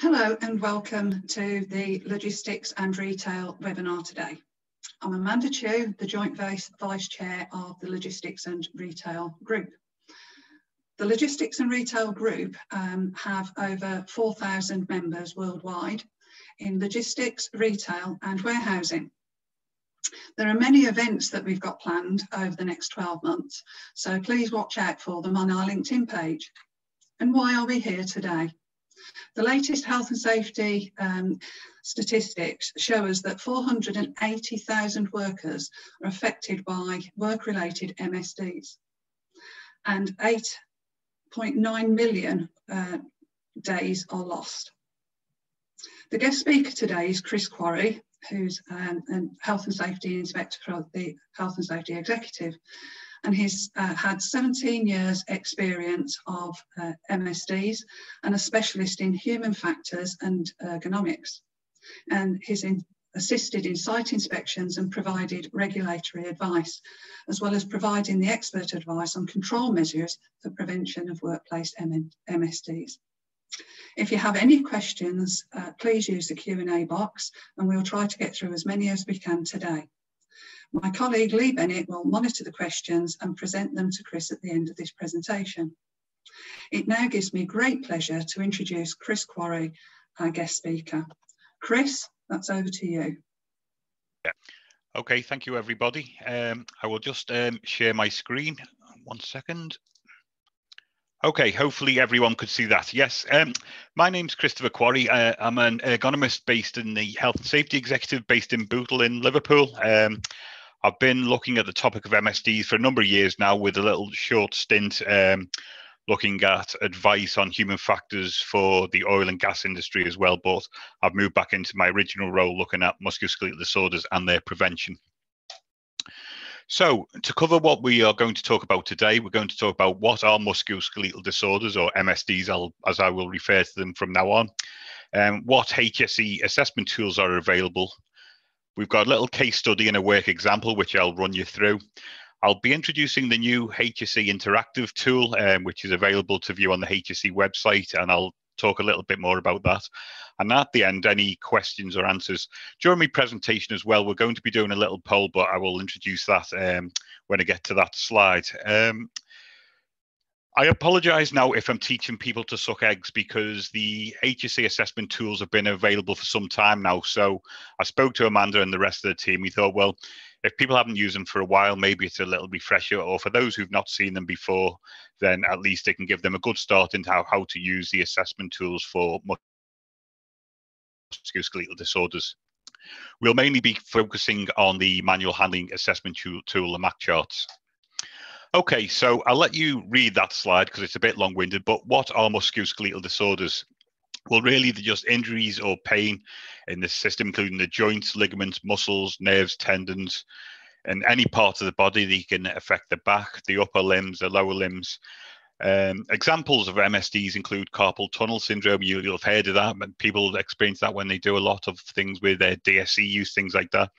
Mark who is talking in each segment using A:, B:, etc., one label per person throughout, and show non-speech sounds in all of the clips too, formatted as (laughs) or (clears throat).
A: Hello and welcome to the Logistics and Retail webinar today. I'm Amanda Chew, the Joint Vice, Vice Chair of the Logistics and Retail Group. The Logistics and Retail Group um, have over 4,000 members worldwide in logistics, retail and warehousing. There are many events that we've got planned over the next 12 months, so please watch out for them on our LinkedIn page. And why are we here today? The latest health and safety um, statistics show us that 480,000 workers are affected by work-related MSDs and 8.9 million uh, days are lost. The guest speaker today is Chris Quarrie, who's um, a health and safety inspector for the Health and Safety Executive and he's uh, had 17 years experience of uh, MSDs and a specialist in human factors and ergonomics. And he's in, assisted in site inspections and provided regulatory advice, as well as providing the expert advice on control measures for prevention of workplace M MSDs. If you have any questions, uh, please use the Q&A box and we'll try to get through as many as we can today. My colleague Lee Bennett will monitor the questions and present them to Chris at the end of this presentation. It now gives me great pleasure to introduce Chris Quarrie, our guest speaker. Chris, that's over to you.
B: Yeah. Okay, thank you everybody. Um, I will just um, share my screen. One second. Okay, hopefully everyone could see that. Yes, um, my name's Christopher Quarrie. Uh, I'm an ergonomist based in the Health and Safety Executive based in Bootle in Liverpool. Um, I've been looking at the topic of MSDs for a number of years now with a little short stint um, looking at advice on human factors for the oil and gas industry as well. But I've moved back into my original role looking at musculoskeletal disorders and their prevention. So, to cover what we are going to talk about today, we're going to talk about what are musculoskeletal disorders, or MSDs, I'll, as I will refer to them from now on, um, what HSE assessment tools are available, We've got a little case study and a work example, which I'll run you through. I'll be introducing the new HSE interactive tool, um, which is available to view on the HSE website, and I'll talk a little bit more about that. And at the end, any questions or answers. During my presentation as well, we're going to be doing a little poll, but I will introduce that um, when I get to that slide. Um, I apologize now if I'm teaching people to suck eggs because the HSE assessment tools have been available for some time now. So I spoke to Amanda and the rest of the team. We thought, well, if people haven't used them for a while, maybe it's a little refresher. Or for those who've not seen them before, then at least it can give them a good start into how, how to use the assessment tools for musculoskeletal disorders. We'll mainly be focusing on the manual handling assessment tool, tool the MAC charts. Okay, so I'll let you read that slide because it's a bit long-winded, but what are musculoskeletal disorders? Well, really, they're just injuries or pain in the system, including the joints, ligaments, muscles, nerves, tendons, and any part of the body that can affect the back, the upper limbs, the lower limbs. Um, examples of MSDs include carpal tunnel syndrome. You, will have heard of that, people experience that when they do a lot of things with their DSE use, things like that.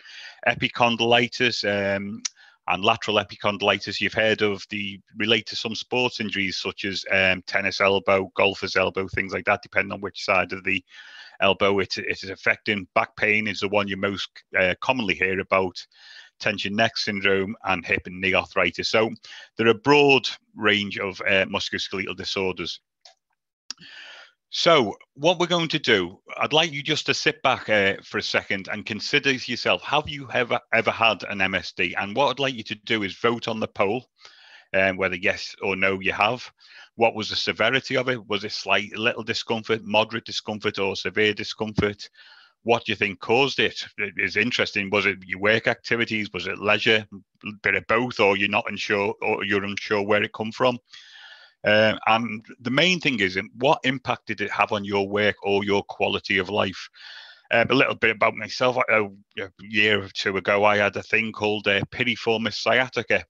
B: Epicondylitis, um, and lateral epicondylitis you've heard of the relate to some sports injuries such as um, tennis elbow golfer's elbow things like that depending on which side of the elbow it, it is affecting back pain is the one you most uh, commonly hear about tension neck syndrome and hip and knee arthritis so there are a broad range of uh, musculoskeletal disorders so, what we're going to do, I'd like you just to sit back uh, for a second and consider yourself: Have you ever ever had an MSD? And what I'd like you to do is vote on the poll, um, whether yes or no you have. What was the severity of it? Was it slight, little discomfort, moderate discomfort, or severe discomfort? What do you think caused it? It is interesting. Was it your work activities? Was it leisure? A bit of both, or you're not unsure, or you're unsure where it come from? Uh, and the main thing is, what impact did it have on your work or your quality of life? Uh, a little bit about myself. A, a, year or two ago, I had a thing called uh, piriformis sciatica,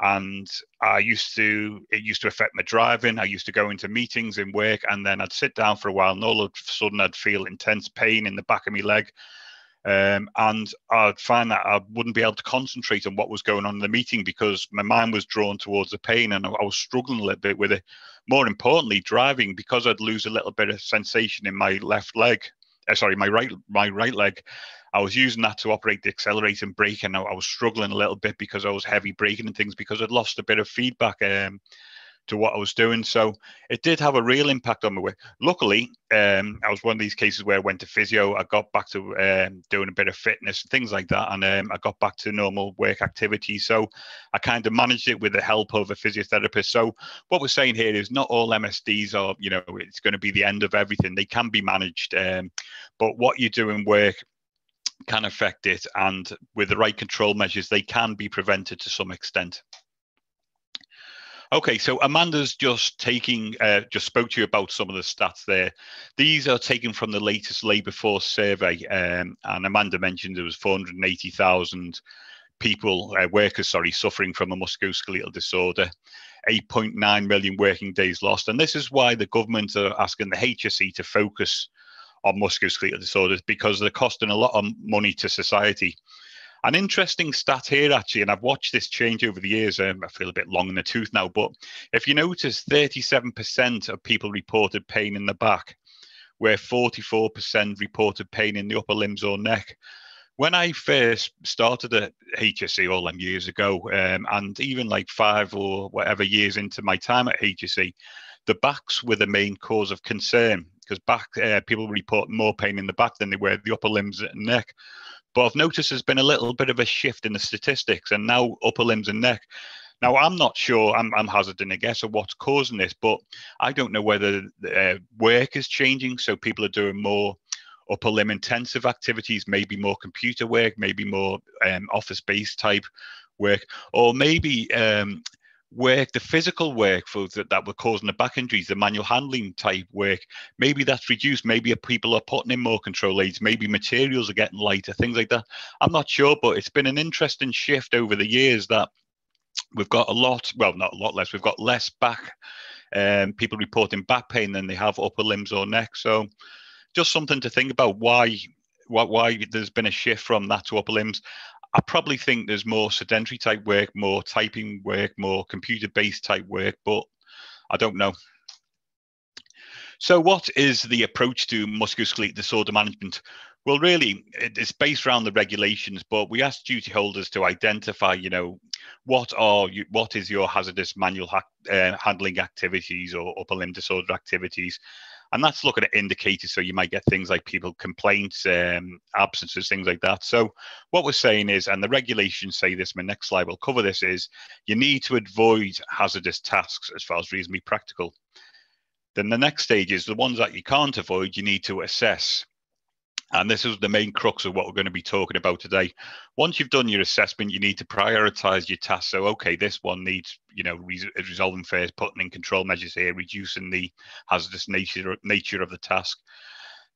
B: and I used to it used to affect my driving. I used to go into meetings in work, and then I'd sit down for a while, and all of a sudden I'd feel intense pain in the back of my leg. Um, and I'd find that I wouldn't be able to concentrate on what was going on in the meeting because my mind was drawn towards the pain and I, I was struggling a little bit with it. More importantly, driving because I'd lose a little bit of sensation in my left leg. Uh, sorry, my right my right leg. I was using that to operate the accelerator and brake, and I, I was struggling a little bit because I was heavy braking and things because I'd lost a bit of feedback. Um, to what I was doing. So it did have a real impact on my work. Luckily, um, I was one of these cases where I went to physio. I got back to um, doing a bit of fitness and things like that, and um, I got back to normal work activity. So I kind of managed it with the help of a physiotherapist. So what we're saying here is not all MSDs are, you know, it's going to be the end of everything. They can be managed, um, but what you do in work can affect it, and with the right control measures, they can be prevented to some extent. Okay, so Amanda's just taking, uh, just spoke to you about some of the stats there. These are taken from the latest labour force survey, um, and Amanda mentioned there was 480,000 people, uh, workers, sorry, suffering from a musculoskeletal disorder, 8.9 million working days lost, and this is why the government are asking the HSE to focus on musculoskeletal disorders because they're costing a lot of money to society. An interesting stat here, actually, and I've watched this change over the years. Um, I feel a bit long in the tooth now, but if you notice, 37% of people reported pain in the back, where 44% reported pain in the upper limbs or neck. When I first started at HSE all them years ago, um, and even like five or whatever years into my time at HSE, the backs were the main cause of concern because back uh, people report more pain in the back than they were the upper limbs and neck. But I've noticed there's been a little bit of a shift in the statistics, and now upper limbs and neck. Now, I'm not sure, I'm, I'm hazarding a guess of what's causing this, but I don't know whether uh, work is changing. So people are doing more upper limb intensive activities, maybe more computer work, maybe more um, office based type work, or maybe um, work, the physical work for that, that were causing the back injuries, the manual handling type work, maybe that's reduced. Maybe people are putting in more control aids. Maybe materials are getting lighter, things like that. I'm not sure, but it's been an interesting shift over the years that we've got a lot, well, not a lot less, we've got less back, um, people reporting back pain than they have upper limbs or neck. So just something to think about why why, why there's been a shift from that to upper limbs. I probably think there's more sedentary type work, more typing work, more computer based type work, but I don't know. So, what is the approach to musculoskeletal disorder management? Well, really, it's based around the regulations, but we ask duty holders to identify, you know, what are you, what is your hazardous manual ha uh, handling activities or upper limb disorder activities, and that's looking at indicators. So you might get things like people complaints, um, absences, things like that. So what we're saying is, and the regulations say this. My next slide will cover this. Is you need to avoid hazardous tasks as far as reasonably practical. Then the next stage is the ones that you can't avoid. You need to assess. And this is the main crux of what we're going to be talking about today. Once you've done your assessment, you need to prioritize your tasks. So, okay, this one needs, you know, resolving first, putting in control measures here, reducing the hazardous nature nature of the task.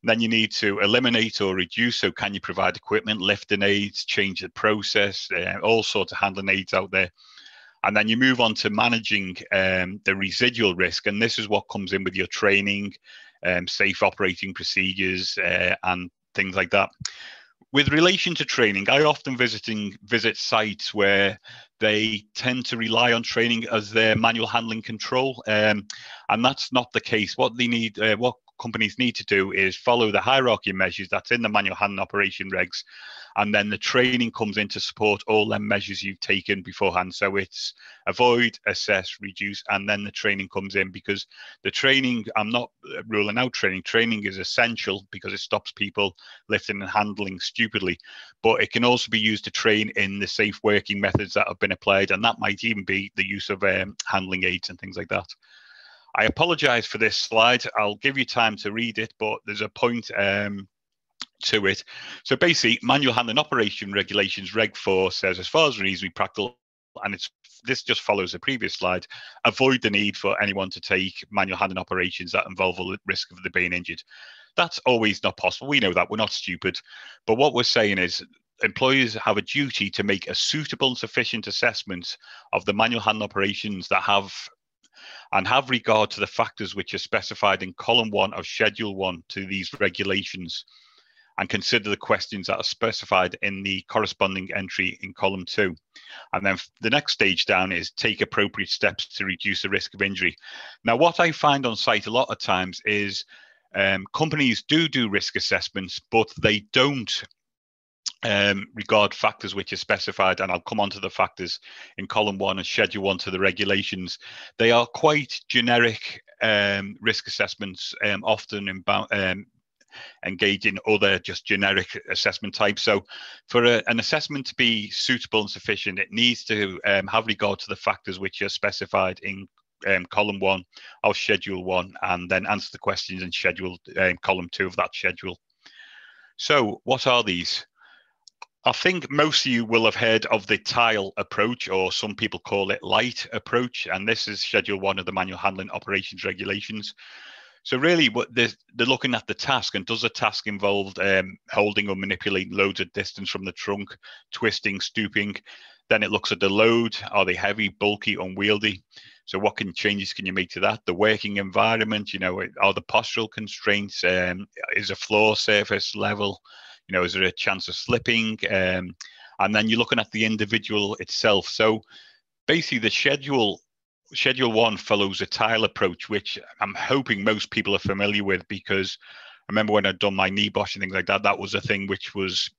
B: Then you need to eliminate or reduce. So, can you provide equipment, lifting aids, change the process, uh, all sorts of handling aids out there. And then you move on to managing um, the residual risk. And this is what comes in with your training, um, safe operating procedures, uh, and things like that. With relation to training, I often visiting visit sites where they tend to rely on training as their manual handling control, um, and that's not the case. What they need, uh, what companies need to do is follow the hierarchy measures that's in the manual handling operation regs and then the training comes in to support all them measures you've taken beforehand. So it's avoid assess reduce and then the training comes in because the training i'm not ruling out training. Training is essential because it stops people lifting and handling stupidly but it can also be used to train in the safe working methods that have been applied and that might even be the use of um, handling aids and things like that I apologize for this slide. I'll give you time to read it, but there's a point um, to it. So basically, manual handling operation regulations, Reg 4 says, as far as reasonably practical, and it's this just follows the previous slide, avoid the need for anyone to take manual handling operations that involve a risk of the being injured. That's always not possible. We know that. We're not stupid. But what we're saying is employers have a duty to make a suitable and sufficient assessment of the manual handling operations that have and have regard to the factors which are specified in column one of schedule one to these regulations and consider the questions that are specified in the corresponding entry in column two. And then the next stage down is take appropriate steps to reduce the risk of injury. Now, what I find on site a lot of times is um, companies do do risk assessments, but they don't um, regard factors which are specified, and I'll come on to the factors in column one and schedule one to the regulations. They are quite generic um, risk assessments, um, often in, um, engage in other just generic assessment types. So for a, an assessment to be suitable and sufficient, it needs to um, have regard to the factors which are specified in um, column one of schedule one and then answer the questions in schedule um, column two of that schedule. So what are these? I think most of you will have heard of the tile approach, or some people call it light approach, and this is Schedule 1 of the Manual Handling Operations Regulations. So really, what they're, they're looking at the task, and does the task involve um, holding or manipulating loads at distance from the trunk, twisting, stooping? Then it looks at the load. Are they heavy, bulky, unwieldy? So what can changes can you make to that? The working environment, you know, are the postural constraints? Um, is a floor surface level? You know, is there a chance of slipping? Um, and then you're looking at the individual itself. So basically, the schedule schedule one follows a tile approach, which I'm hoping most people are familiar with because I remember when I'd done my NEBOSH and things like that, that was a thing which was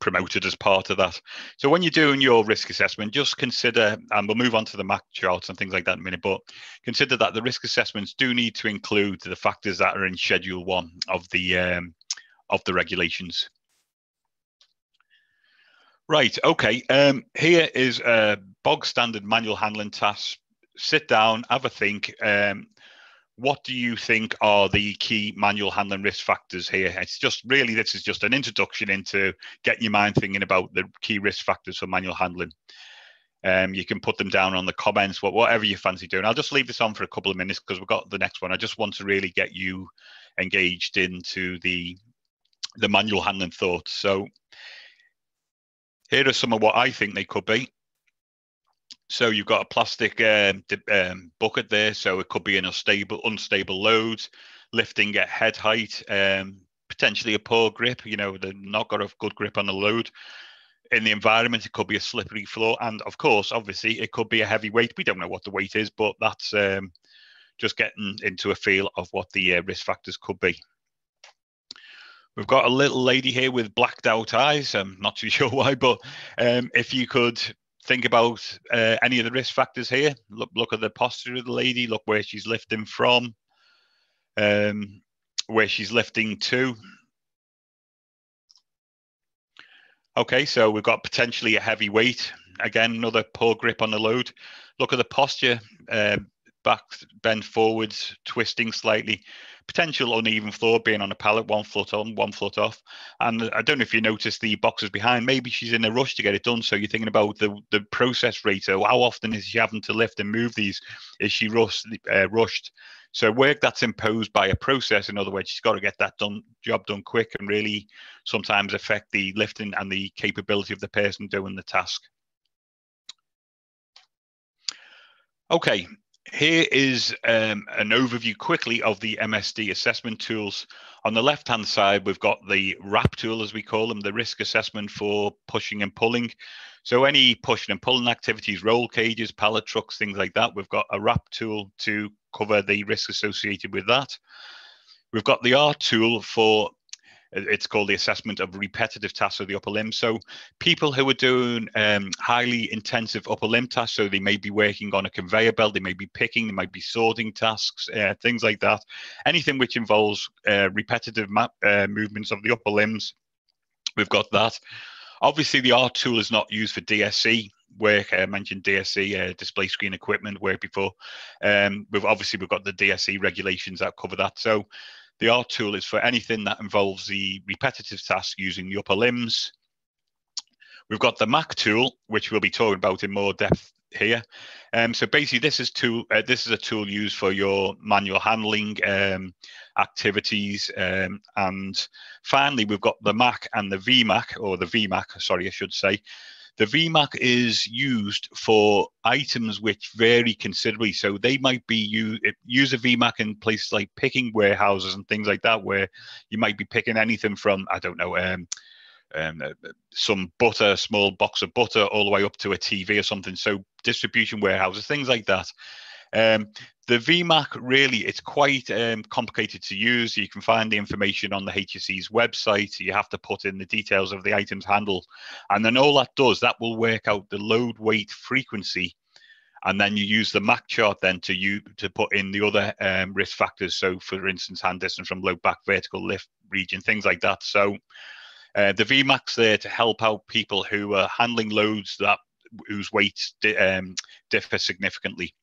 B: promoted as part of that. So when you're doing your risk assessment, just consider, and we'll move on to the MAC charts and things like that in a minute, but consider that the risk assessments do need to include the factors that are in Schedule 1 of the um, of the regulations. Right. Okay. Um, here is a bog standard manual handling task. Sit down, have a think. Um, what do you think are the key manual handling risk factors here? It's just really this is just an introduction into getting your mind thinking about the key risk factors for manual handling. Um, you can put them down on the comments, whatever you fancy doing. I'll just leave this on for a couple of minutes because we've got the next one. I just want to really get you engaged into the the manual handling thoughts. So here are some of what I think they could be. So you've got a plastic um, um, bucket there, so it could be an unstable, unstable load, lifting at head height, um, potentially a poor grip. You know, they've not got a good grip on the load. In the environment, it could be a slippery floor, and of course, obviously, it could be a heavy weight. We don't know what the weight is, but that's um, just getting into a feel of what the uh, risk factors could be. We've got a little lady here with blacked out eyes. I'm not too (laughs) sure why, but um, if you could think about uh, any of the risk factors here, look look at the posture of the lady, look where she's lifting from, um, where she's lifting to. Okay, so we've got potentially a heavy weight. Again, another poor grip on the load. Look at the posture, uh, back bend forwards, twisting slightly potential uneven floor being on a pallet, one foot on, one foot off. And I don't know if you noticed the boxes behind. Maybe she's in a rush to get it done. So you're thinking about the the process rate. So how often is she having to lift and move these? Is she rushed? Uh, rushed? So work that's imposed by a process, in other words, she's got to get that done, job done quick, and really sometimes affect the lifting and the capability of the person doing the task. Okay, here is um, an overview quickly of the MSD assessment tools. On the left-hand side, we've got the RAPP tool, as we call them, the risk assessment for pushing and pulling. So any pushing and pulling activities, roll cages, pallet trucks, things like that, we've got a RAPP tool to cover the risk associated with that. We've got the ART tool for it's called the assessment of repetitive tasks of the upper limb. So people who are doing um, highly intensive upper limb tasks, so they may be working on a conveyor belt, they may be picking, they might be sorting tasks, uh, things like that. Anything which involves uh, repetitive uh, movements of the upper limbs, we've got that. Obviously, the ART tool is not used for DSE work. I mentioned DSE, uh, display screen equipment work before. Um, we've obviously we've got the DSE regulations that cover that. So the ART tool is for anything that involves the repetitive task using the upper limbs. We've got the Mac tool, which we'll be talking about in more depth here. Um, so basically, this is tool. Uh, this is a tool used for your manual handling um, activities. Um, and finally, we've got the Mac and the VMAC, or the VMAC, sorry, I should say. The VMAC is used for items which vary considerably. So they might be use, use a VMAC in places like picking warehouses and things like that, where you might be picking anything from, I don't know, um, um, uh, some butter, small box of butter, all the way up to a TV or something. So distribution warehouses, things like that. Um, the VMAC really, it's quite um, complicated to use. You can find the information on the HSE's website. You have to put in the details of the items handled. And then all that does, that will work out the load weight frequency. And then you use the MAC chart then to you to put in the other um, risk factors. So for instance, hand distance from low back, vertical lift region, things like that. So uh, the VMAC's there to help out people who are handling loads that whose weights di um, differ significantly.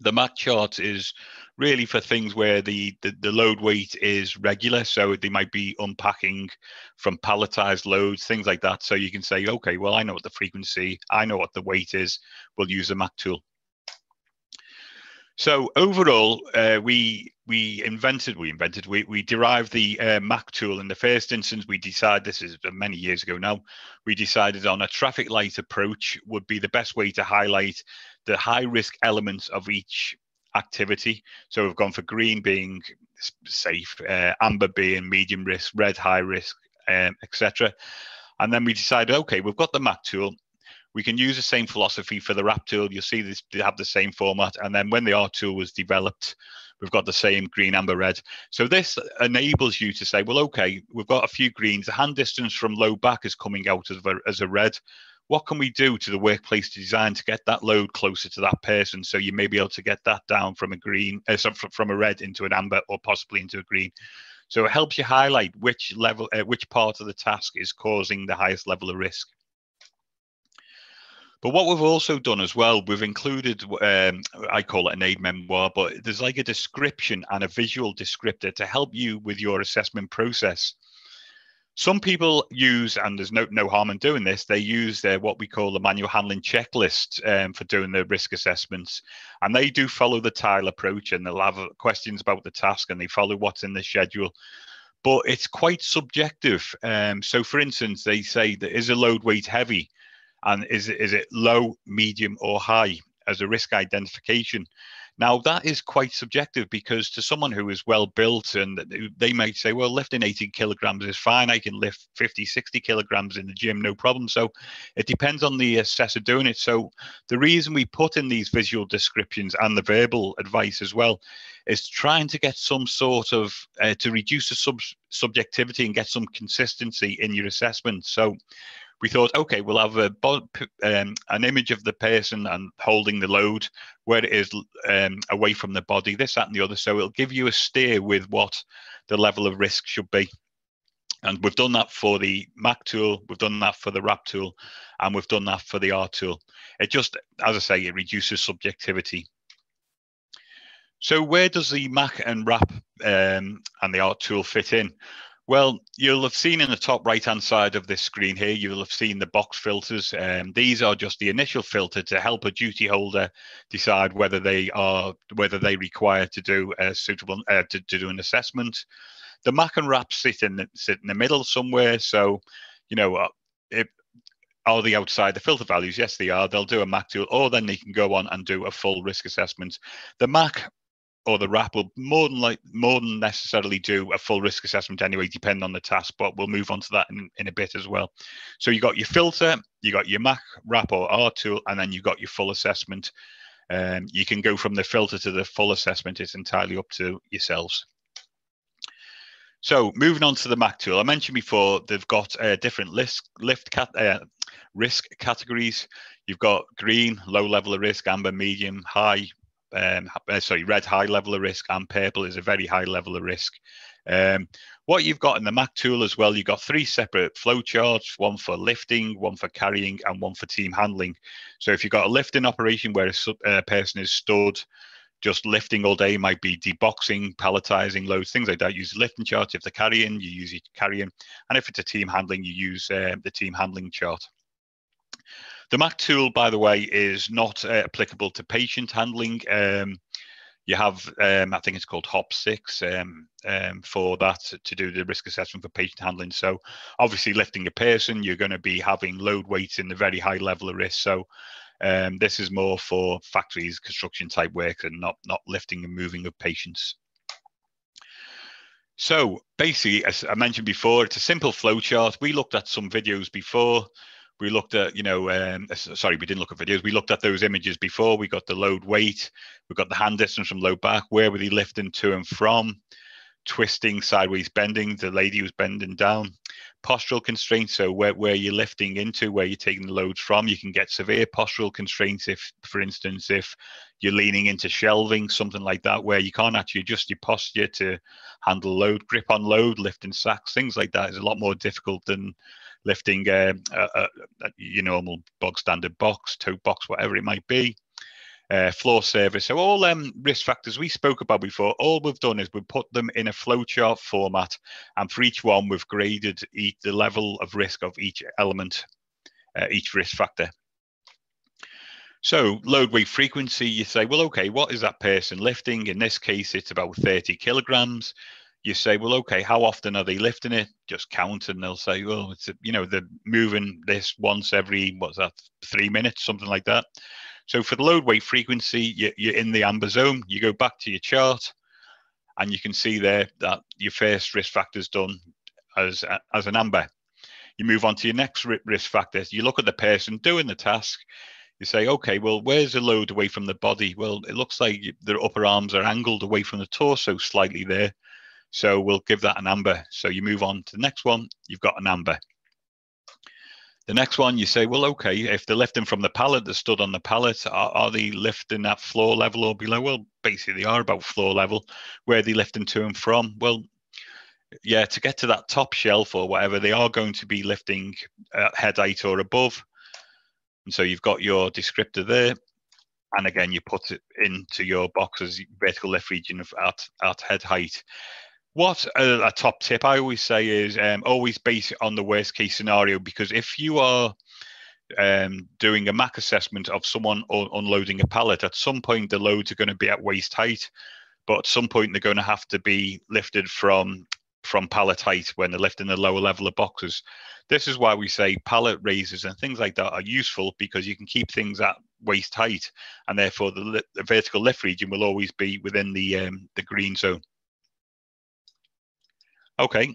B: The MAC chart is really for things where the, the, the, load weight is regular. So they might be unpacking from palletized loads, things like that. So you can say, okay, well, I know what the frequency, I know what the weight is. We'll use the MAC tool. So overall, uh, we we invented, we invented, we, we derived the uh, MAC tool. In the first instance, we decided, this is many years ago now, we decided on a traffic light approach would be the best way to highlight the high risk elements of each activity. So we've gone for green being safe, uh, amber being medium risk, red high risk, um, etc. And then we decided, okay, we've got the MAC tool. We can use the same philosophy for the RAPP tool. You'll see this, they have the same format. And then when the ART tool was developed, we've got the same green, amber, red. So this enables you to say, well, okay, we've got a few greens. The hand distance from low back is coming out as a, as a red. What can we do to the workplace design to get that load closer to that person? So you may be able to get that down from a green, uh, from a red into an amber, or possibly into a green. So it helps you highlight which level, uh, which part of the task is causing the highest level of risk. But what we've also done as well, we've included, um, I call it an aid memoir, but there's like a description and a visual descriptor to help you with your assessment process. Some people use, and there's no, no harm in doing this, they use their what we call the manual handling checklist um, for doing the risk assessments. And they do follow the tile approach and they'll have questions about the task and they follow what's in the schedule but it's quite subjective. Um, so, for instance, they say that is a load weight heavy? And is, is it low, medium, or high as a risk identification? Now, that is quite subjective because to someone who is well built and they might say, well, lifting 18 kilograms is fine. I can lift 50, 60 kilograms in the gym, no problem. So it depends on the assessor doing it. So the reason we put in these visual descriptions and the verbal advice as well is trying to get some sort of, uh, to reduce the sub subjectivity and get some consistency in your assessment. So we thought, okay, we'll have a um, an image of the person and holding the load where it is um, away from the body, this, that, and the other. So it'll give you a steer with what the level of risk should be. And we've done that for the Mac tool, we've done that for the RAPP tool, and we've done that for the ART tool. It just, as I say, it reduces subjectivity. So where does the Mac and RAPP um, and the ART tool fit in? Well, you'll have seen in the top right hand side of this screen here, you'll have seen the box filters. Um, these are just the initial filter to help a duty holder decide whether they are whether they require to do a suitable uh, to, to do an assessment. The Mac and RAPP sit in the, sit in the middle somewhere. So, you know, uh, if, are they outside the filter values? Yes, they are. They'll do a MAC tool, or then they can go on and do a full risk assessment. The MAC or the RAPP will more than like more than necessarily do a full risk assessment anyway, depending on the task. But we'll move on to that in, in a bit as well. So you got your filter, you got your Mac, RAPP, or ART tool, and then you got your full assessment. Um, you can go from the filter to the full assessment. It's entirely up to yourselves. So moving on to the Mac tool, I mentioned before they've got uh, different list, lift cat, uh, risk categories. You've got green, low level of risk, amber, medium, high, um, uh, sorry, red high level of risk and purple is a very high level of risk. Um, what you've got in the Mac tool as well, you've got three separate flow charts, one for lifting, one for carrying, and one for team handling. So if you've got a lifting operation where a, a person is stood, just lifting all day might be deboxing, palletizing loads, things like that. Use lifting chart. If they're carrying, you use carrying. And if it's a team handling, you use uh, the team handling chart. The Mac tool, by the way, is not uh, applicable to patient handling. Um, You have, um, I think it's called HOP6 um, um, for that to do the risk assessment for patient handling. So obviously lifting a person, you're going to be having load weights in the very high level of risk. So um, this is more for factories, construction type work and not, not lifting and moving of patients. So basically, as I mentioned before, it's a simple flow chart. We looked at some videos before we looked at, you know, um, sorry, we didn't look at videos. We looked at those images before. We got the load weight. We got the hand distance from low back. Where were they lifting to and from? Twisting, sideways bending. The lady was bending down. Postural constraints. So where, where you're lifting into, where you're taking the loads from. You can get severe postural constraints if, for instance, if you're leaning into shelving, something like that, where you can't actually adjust your posture to handle load, grip on load, lifting sacks, things like that is a lot more difficult than lifting uh, a, a, a, your normal bog standard box, tote box, whatever it might be. Uh, floor service. So all um, risk factors we spoke about before, all we've done is we've put them in a flowchart format, and for each one we've graded each, the level of risk of each element, uh, each risk factor. So load weight frequency, you say, well, okay, what is that person lifting? In this case, it's about 30 kilograms you say, well, okay, how often are they lifting it? Just count, and they'll say, well, it's a, you know they're moving this once every what's that, three minutes, something like that. So for the load weight frequency, you, you're in the amber zone. You go back to your chart, and you can see there that your first risk factor is done as as an amber. You move on to your next risk factor. You look at the person doing the task. You say, okay, well, where's the load away from the body? Well, it looks like their upper arms are angled away from the torso slightly there. So we'll give that an amber. So you move on to the next one, you've got an amber. The next one, you say, well, okay, if they're lifting from the pallet, they're stood on the pallet, are, are they lifting at floor level or below? Well, basically, they are about floor level. Where are they lifting to and from? Well, yeah, to get to that top shelf or whatever, they are going to be lifting uh, at head height or above. And so you've got your descriptor there. And again, you put it into your box's vertical lift region at, at head height. What a, a, top tip I always say is um, always base it on the worst case scenario because if you are um, doing a MAC assessment of someone un- unloading a pallet, at some point the loads are going to be at waist height, but at some point they're going to have to be lifted from from pallet height when they're lifting the lower level of boxes. This is why we say pallet raises and things like that are useful because you can keep things at waist height, and therefore the, the vertical lift region will always be within the um, the green zone. Okay.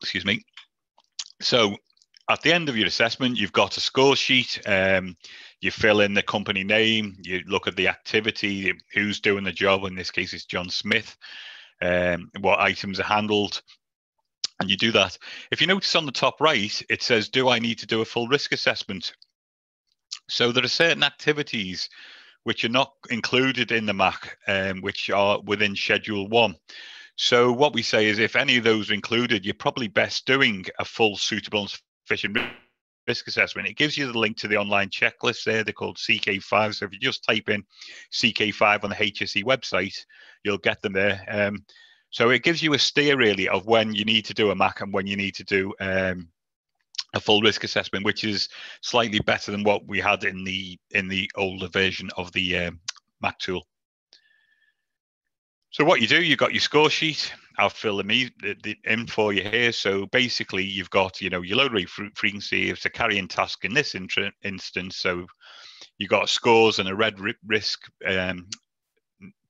B: Excuse me. So at the end of your assessment, you've got a score sheet. Um, you fill in the company name. You look at the activity, who's doing the job. In this case, it's John Smith. Um, what items are handled, and you do that. If you notice on the top right, it says, "Do I need to do a full risk assessment?" So there are certain activities which are not included in the MAC, um, which are within Schedule One. So what we say is if any of those are included, you're probably best doing a full suitable and sufficient risk assessment. It gives you the link to the online checklist there. They're called CK5. So if you just type in CK5 on the HSE website, you'll get them there. Um, so it gives you a steer really of when you need to do a MAC and when you need to do um, a full risk assessment, which is slightly better than what we had in the in the older version of the um, MAC tool. So what you do, you've got your score sheet. I'll fill them in for you here. So basically, you've got you know your load rate frequency. It's a carrying task in this instance. So you've got scores and a red risk um,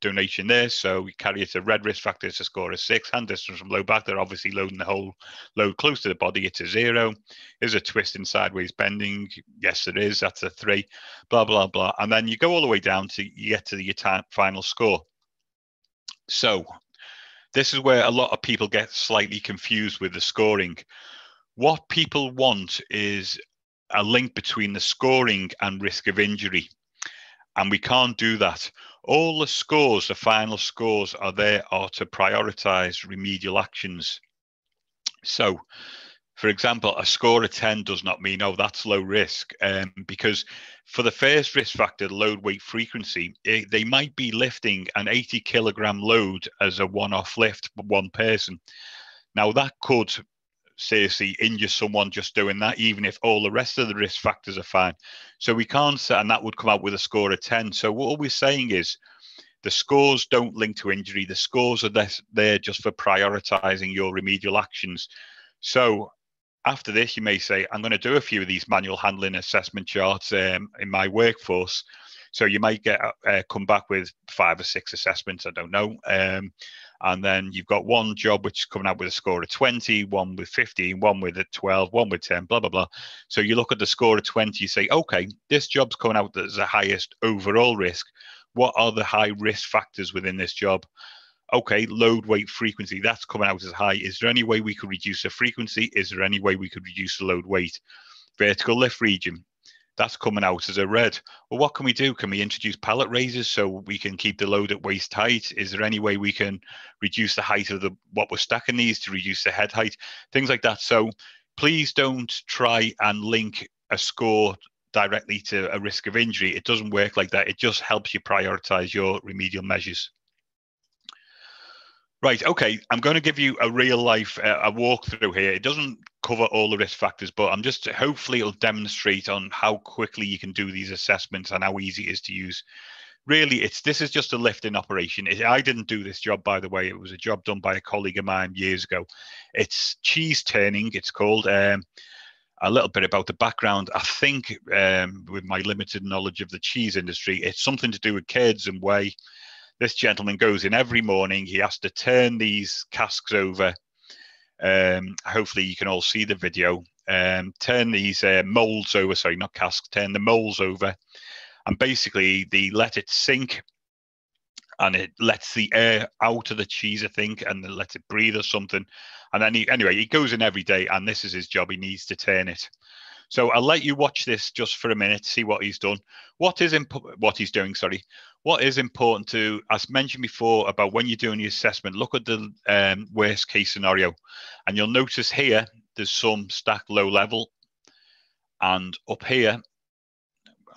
B: donation there. So we carry it a red risk factor. It's a score of six. Hand distance from low back. They're obviously loading the whole load close to the body. It's a zero. Is a twist and sideways bending? Yes, there is. That's a three. Blah blah blah. And then you go all the way down to you get to the your final score. So this is where a lot of people get slightly confused with the scoring. What people want is a link between the scoring and risk of injury. And we can't do that. All the scores, the final scores, are there are to prioritize remedial actions. So for example, a score of 10 does not mean, oh, that's low risk. Um, because for the first risk factor, load weight frequency, it, eh, they might be lifting an 80 kilogram load as a one off lift one person. Now, that could seriously injure someone just doing that, even if all the rest of the risk factors are fine. So we can't say, and that would come out with a score of 10. So what we're saying is the scores don't link to injury. The scores are there just for prioritizing your remedial actions. So after this, you may say, I'm going to do a few of these manual handling assessment charts um, in my workforce. So you might get uh, come back with five or six assessments. I don't know. Um, and then you've got one job which is coming out with a score of 20, one with 15, one with a 12, one with 10, blah, blah, blah. So you look at the score of 20, you say, okay, this job's coming out as the highest overall risk. What are the high risk factors within this job? Okay, load weight frequency, that's coming out as high. Is there any way we could reduce the frequency? Is there any way we could reduce the load weight? Vertical lift region, that's coming out as a red. Well, what can we do? Can we introduce pallet raises so we can keep the load at waist height? Is there any way we can reduce the height of the what we're stacking these to reduce the head height? Things like that. So please don't try and link a score directly to a risk of injury. It doesn't work like that. It just helps you prioritize your remedial measures. Right. Okay. I'm going to give you a real life uh, a walkthrough here. It doesn't cover all the risk factors, but I'm just hopefully it'll demonstrate on how quickly you can do these assessments and how easy it is to use. Really, it's this is just a lifting operation. It, I didn't do this job, by the way. It was a job done by a colleague of mine years ago. It's cheese turning. It's called. Um, a little bit about the background. I think, um, with my limited knowledge of the cheese industry, it's something to do with kids and whey this gentleman goes in every morning. He has to turn these casks over. Um, hopefully, you can all see the video. Um, turn these uh, molds over. Sorry, not casks. Turn the molds over, and basically, they let it sink, and it lets the air out of the cheese, I think, and let it breathe or something. And then he, anyway, he goes in every day, and this is his job. He needs to turn it. So I'll let you watch this just for a minute, see what he's done. What is imp- what he's doing? Sorry. What is important to, as mentioned before, about when you're doing your assessment, look at the um, worst case scenario, and you'll notice here there's some stacked low level, and up here,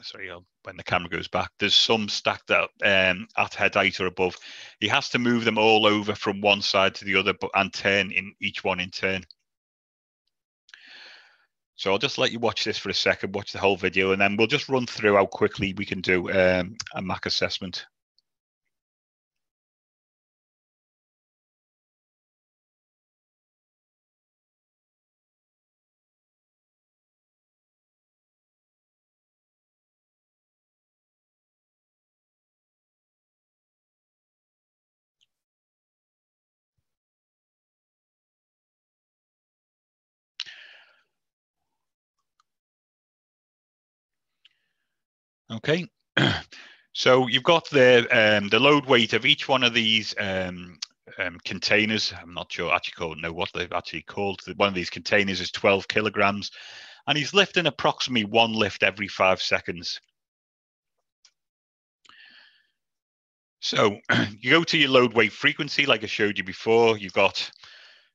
B: sorry, I'll, when the camera goes back, there's some stacked up um, at head height or above. He has to move them all over from one side to the other, but and turn in each one in turn. So I'll just let you watch this for a second, watch the whole video, and then we'll just run through how quickly we can do um, a MAC assessment. Okay, (clears throat) so you've got the um, the load weight of each one of these um, um, containers. I'm not sure actually know what they've actually called. One of these containers is 12 kilograms, and he's lifting approximately one lift every five seconds. So (clears throat) you go to your load weight frequency, like I showed you before. You've got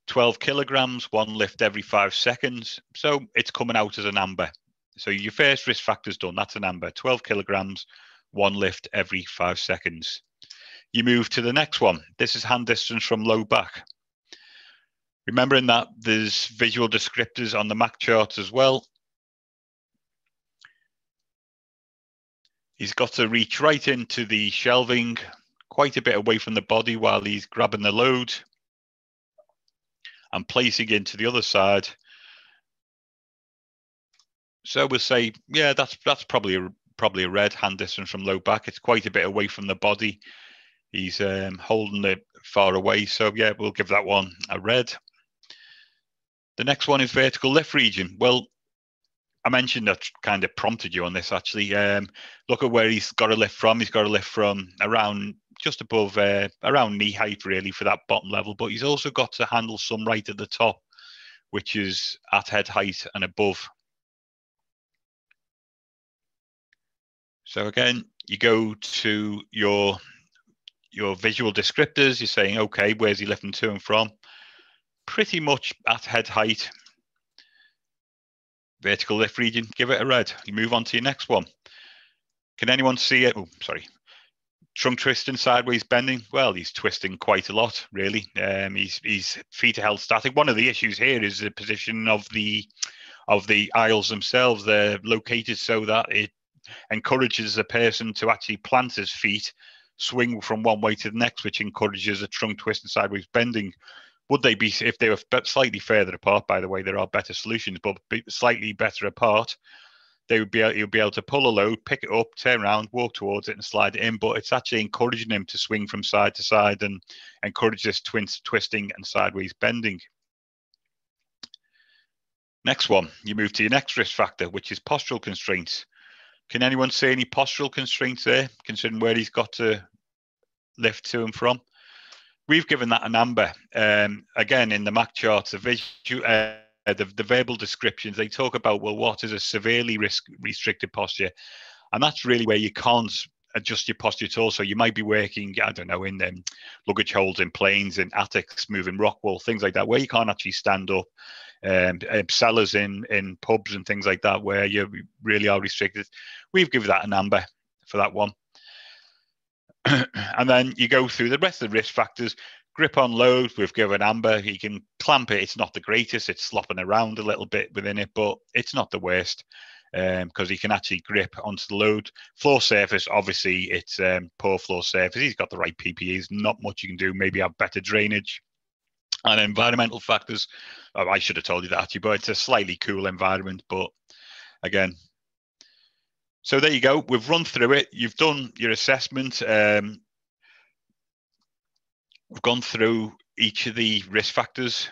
B: 12 kilograms, one lift every five seconds. So it's coming out as an amber. So your first risk factor is done. That's an amber, 12 kilograms, one lift every five seconds. You move to the next one. This is hand distance from low back. Remembering that there's visual descriptors on the MAC chart as well. He's got to reach right into the shelving, quite a bit away from the body while he's grabbing the load and placing into the other side so we'll say, yeah, that's that's probably a probably a red hand distance from low back. It's quite a bit away from the body. He's um, holding it far away. So yeah, we'll give that one a red. The next one is vertical lift region. Well, I mentioned that kind of prompted you on this actually. Um, look at where he's got a lift from. He's got a lift from around just above uh, around knee height really for that bottom level, but he's also got to handle some right at the top, which is at head height and above. So again, you go to your your visual descriptors. You're saying, okay, where's he lifting to and from? Pretty much at head height. Vertical lift region, give it a red. You move on to your next one. Can anyone see it? Oh, sorry. trunk twisting, sideways bending. Well, he's twisting quite a lot, really. Um, he's his feet are held static. One of the issues here is the position of the of the aisles themselves. They're located so that it encourages the person to actually plant his feet, swing from one way to the next, which encourages a trunk twist and sideways bending. Would they be if they were slightly further apart? By the way, there are better solutions, but slightly better apart they would be able, you'll be able to pull a load, pick it up, turn around, walk towards it, and slide it in. But it's actually encouraging him to swing from side to side and encourage this twist, twisting and sideways bending. Next one, you move to your next risk factor, which is postural constraints. Can anyone see any postural constraints there, considering where he's got to lift to and from? We've given that a number. Um, again, in the MAC charts, the, visual, uh, the, the verbal descriptions, they talk about, well, what is a severely risk restricted posture? And that's really where you can't adjust your posture at all. So you might be working, I don't know, in um, luggage holds in planes, in attics, moving rock wall, things like that, where you can't actually stand up. Um, uh, cellars in in pubs and things like that, where you really are restricted. We've given that a number for that one. (clears throat) and then you go through the rest of the risk factors grip on load we've given amber he can clamp it it's not the greatest it's slopping around a little bit within it but it's not the worst because um, he can actually grip onto the load. Floor surface obviously it's um, poor floor surface. He's got the right ppes not much you can do maybe have better drainage. And environmental factors oh, i should have told you that actually but it's a slightly cool environment but again. So there you go we've run through it you've done your assessment um, We've gone through each of the risk factors.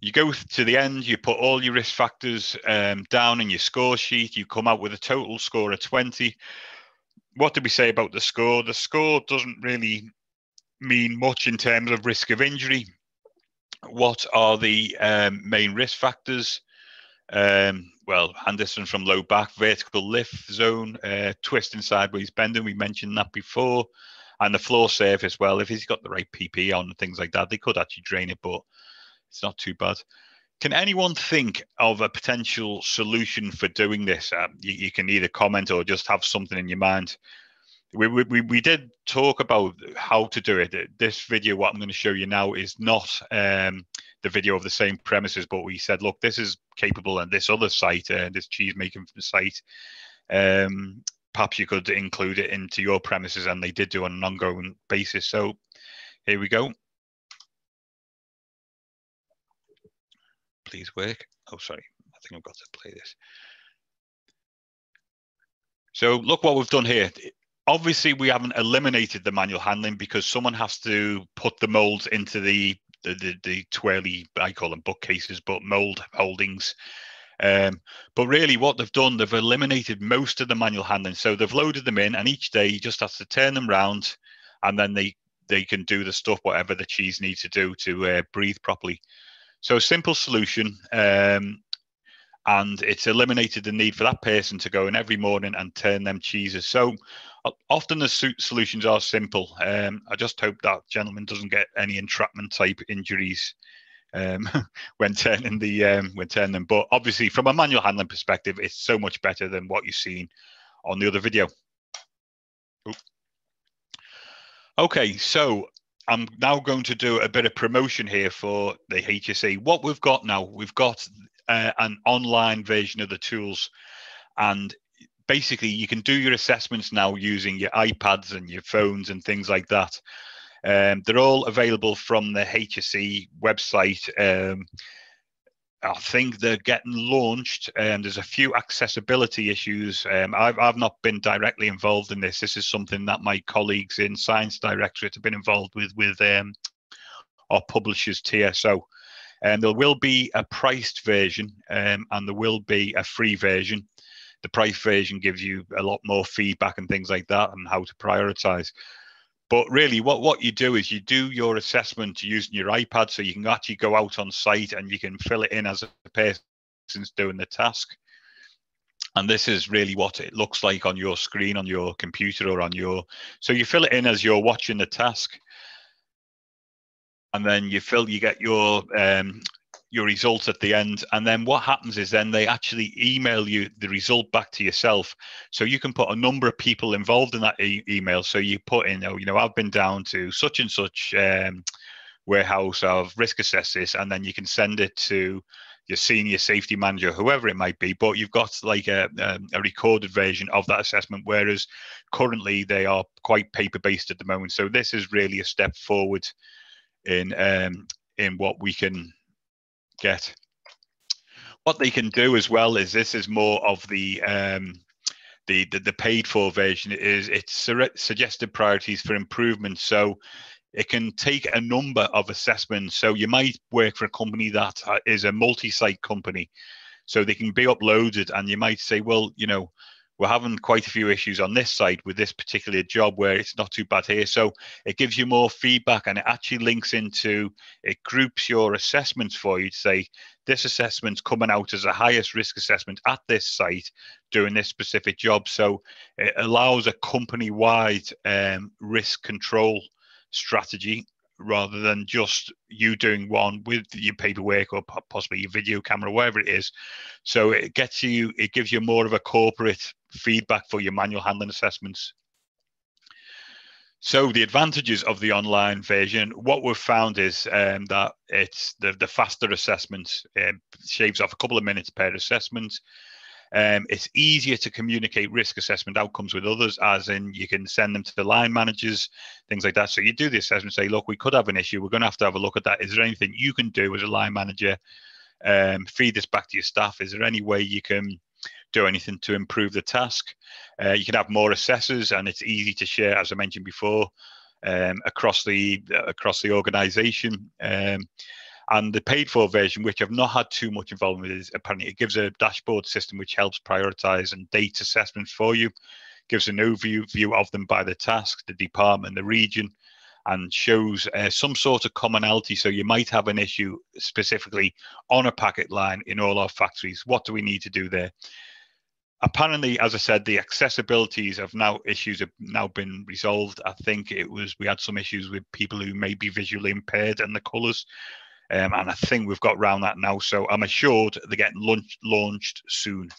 B: You go to the end, you put all your risk factors um, down in your score sheet, you come out with a total score of 20. What did we say about the score? The score doesn't really mean much in terms of risk of injury. What are the um, main risk factors? Um, well, hand distance from low back, vertical lift zone, uh, twisting sideways bending. We mentioned that before and the floor surface. Well, if he's got the right PP on and things like that, they could actually drain it, but it's not too bad. Can anyone think of a potential solution for doing this? Uh, you, you, can either comment or just have something in your mind. We, we, we did talk about how to do it. This video, what I'm going to show you now, is not um, the video of the same premises, but we said, look, this is capable, and this other site, uh, this cheese making site, um, perhaps you could include it into your premises, and they did do on an ongoing basis. So here we go. Please work. Oh, sorry. I think I've got to play this. So look what we've done here. Obviously, we haven't eliminated the manual handling because someone has to put the molds into the the the, the twirly, I call them bookcases, but mold holdings um, but really, what they've done, they've eliminated most of the manual handling. So they've loaded them in, and each day you just have to turn them round, and then they they can do the stuff whatever the cheese needs to do to uh, breathe properly. So a simple solution, um, and it's eliminated the need for that person to go in every morning and turn them cheeses. So often the solutions are simple. Um, I just hope that gentleman doesn't get any entrapment type injuries um, (laughs) when turning the um, when turning them. But obviously, from a manual handling perspective, it's so much better than what you've seen on the other video. Okay, so I'm now going to do a bit of promotion here for the HSE. What we've got now, we've got uh, an online version of the tools, and basically you can do your assessments now using your iPads and your phones and things like that. Um, they're all available from the HSE website. Um, I think they're getting launched. and there's a few accessibility issues. Um, I've, I've not been directly involved in this. This is something that my colleagues in Science Directorate have been involved with, with um, our publishers TSO. And there will be a priced version um, and there will be a free version. The price version gives you a lot more feedback and things like that and how to prioritize. But really, what, what you do is you do your assessment using your iPad so you can actually go out on site and you can fill it in as a person's doing the task. And this is really what it looks like on your screen, on your computer, or on your. So you fill it in as you're watching the task. And then you fill, you get your um, your results at the end and then what happens is then they actually email you the result back to yourself. So you can put a number of people involved in that e- email. So you put in oh you know i've been down to such and such um, warehouse of risk assess this and then you can send it to your senior safety manager whoever it might be but you've got like a, a, a recorded version of that assessment whereas currently they are quite paper based at the moment. So this is really a step forward in um, in what we can get. What they can do as well is this is more of the um, the, the, the paid for version is it's suggested priorities for improvement. So it can take a number of assessments. So you might work for a company that uh, a multi-site company, so they can be uploaded, and you might say, well, you know, we're having quite a few issues on this side with this particular job where it's not too bad here. So it gives you more feedback and it actually links into it groups your assessments for you to say this assessment's coming out as a highest risk assessment at this site doing this specific job. So it allows a company wide um, risk control strategy rather than just you doing one with your paperwork or possibly your video camera, whatever it is. So it gets you, it gives you more of a corporate feedback for your manual handling assessments. So the advantages of the online version, what we've found is um, that it's the, the faster assessment, um, shaves off a couple of minutes per assessment. Um, it's easier to communicate risk assessment outcomes with others, as in you can send them to the line managers, things like that. So you do the assessment, say, look, we could have an issue. We're going to have to have a look at that. Is there anything you can do as a line manager? Um, feed this back to your staff. Is there any way you can do anything to improve the task? Uh, you can have more assessors, and it's easy to share, as I mentioned before, um, across the across the organisation. Um, and the paid for version, which I've not had too much involvement with, is apparently it gives a dashboard system which helps prioritize and date assessments for you, gives an overview view of them by the task, the department, the region, and shows uh, some sort of commonality. So you might have an issue specifically on a packet line in all our factories. What do we need to do there? apparently, as I said, the accessibilities of now issues have now been resolved. I think it was we had some issues with people who may be visually impaired and the colours. Um, and I think we've got around that now. So I'm assured they're getting launch, launched soon.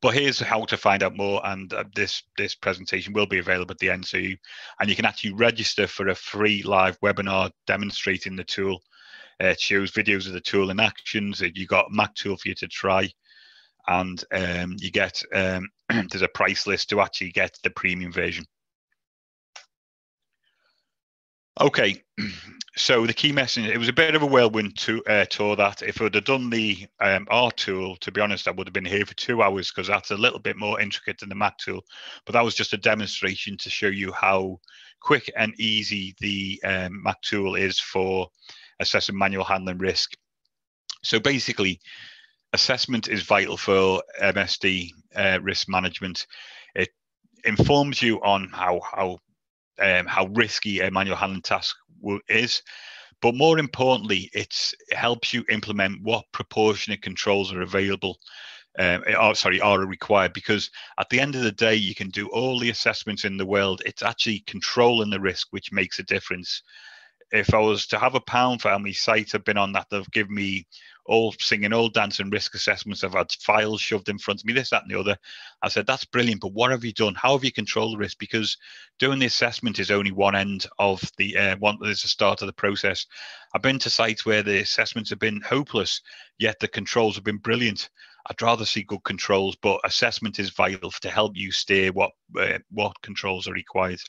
B: But here's how to find out more, and uh, this this presentation will be available at the end. So you, and you can actually register for a free live webinar demonstrating the tool. Uh, it shows videos of the tool in actions. You got Mac tool for you to try, and um, you get um, (clears throat) there's a price list to actually get the premium version. Okay, (clears throat) so the key message it was a bit of a whirlwind to, uh, tour that. If i'd have done the um, ART tool to be honest i would have been here for two hours because that's a little bit more intricate than the mac tool. But that was just a demonstration to show you how quick and easy the um, mac tool is for assessing manual handling risk. So basically assessment is vital for msd uh, risk management. It informs you on how how um, how risky a manual handling task is. But more importantly, it helps you implement what proportionate controls are available. Um, are, sorry, are required because at the end of the day, you can do all the assessments in the world. It's actually controlling the risk which makes a difference. If I was to have a pound for how many sites I've been on that they've given me all singing, all dancing risk assessments. I've had files shoved in front of me, this, that, and the other. I said, that's brilliant, but what have you done? How have you controlled the risk? Because doing the assessment is only one end of the uh, one. There's the start of the process. I've been to sites where the assessments have been hopeless, yet the controls have been brilliant. I'd rather see good controls, but assessment is vital to help you steer what uh, what controls are required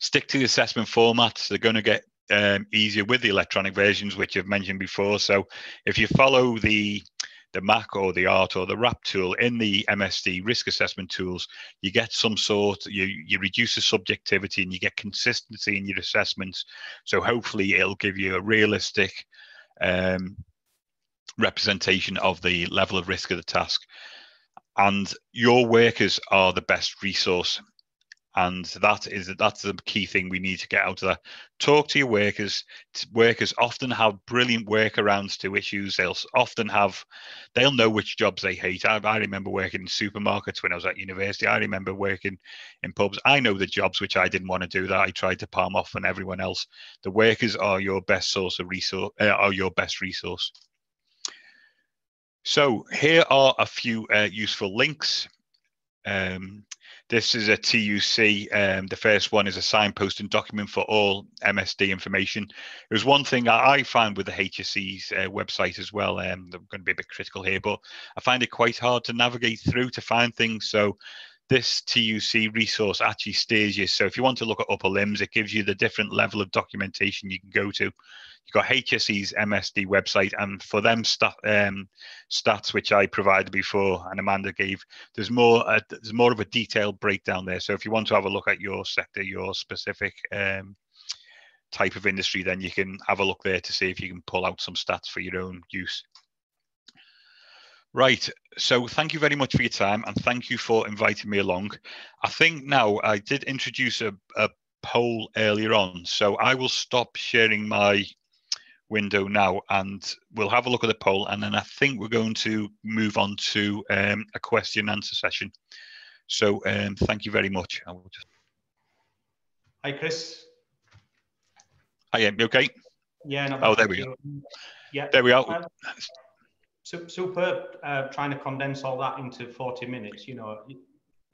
B: stick to the assessment formats. They're going to get um, easier with the electronic versions, which I've mentioned before. So if you follow the the Mac or the ART or the RAPP tool in the MSD risk assessment tools, you get some sort, you, you reduce the subjectivity and you get consistency in your assessments. So hopefully it'll give you a realistic um, representation of the level of risk of the task. And your workers are the best resource and that is that's the key thing we need to get out of that talk to your workers. Workers often have brilliant workarounds to issues. They'll often have they'll know which jobs they hate. I, I, remember working in supermarkets when i was at university. I remember working in pubs. I know the jobs which i didn't want to do that. I tried to palm off on everyone else. The workers are your best source of resource uh, are your best resource. So here are a few uh, useful links. Um, this is a TUC. Um, the first one is a signposting document for all MSD information. There's one thing I find with the HSE's uh, website as well. Um, I'm going to be a bit critical here, but I find it quite hard to navigate through to find things. So this TUC resource actually steers you. So if you want to look at upper limbs, it gives you the different level of documentation you can go to. You've got HSE's MSD website, and for them um, stats which I provided before and Amanda gave, there's more uh, there's more of a detailed breakdown there. So if you want to have a look at your sector, your specific um, type of industry, then you can have a look there to see if you can pull out some stats for your own use. Right. So thank you very much for your time and thank you for inviting me along. I think now I did introduce a, a poll earlier on. So I will stop sharing my window now and we'll have a look at the poll and then I think we're going to move on to um, a question and answer session. So um, thank you very much. I will just...
C: Hi, Chris.
B: Hi, you okay?
C: Yeah.
B: oh, there we go. Yeah. There we are. Um,
C: super uh, trying to condense all that into 40 minutes. You know,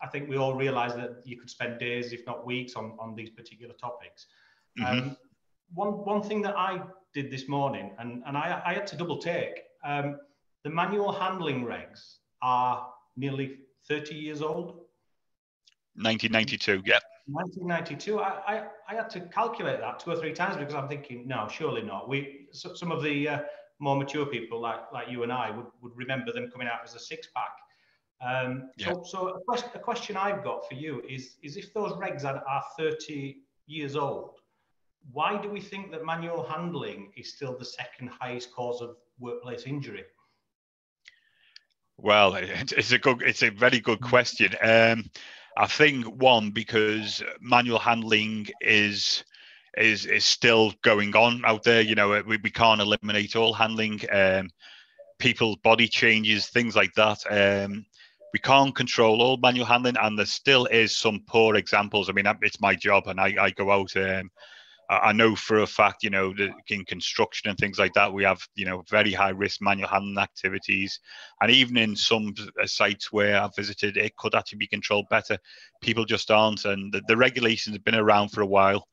C: I think we all realize that you could spend days, if not weeks, on, on these particular topics. Mm-hmm. Um, one, one thing that I did this morning, and, and I, I had to double take, um, the manual handling regs are nearly 30 years old.
B: 1992, yeah.
C: 1992. I, I, I, had to calculate that two or three times because I'm thinking, no, surely not. We so, some of the uh, more mature people like like you and I would, would remember them coming out as a six pack. Um, yeah. So, so a, quest, a, question I've got for you is is if those regs are, are 30 years old, why do we think that manual handling is still the second highest cause of workplace injury?
B: Well, (laughs) it's a good, it's a very good question. Um, I think one because manual handling is is is still going on out there. You know, we, we can't eliminate all handling. Um, people's body changes, things like that. Um, we can't control all manual handling, and there still is some poor examples. I mean, it's my job, and I, I go out. Um, I know for a fact, you know, in construction and things like that, we have, you know, very high risk manual handling activities. And even in some uh, sites where I've visited, it could actually be controlled better. People just aren't. And the, the regulations have been around for a while.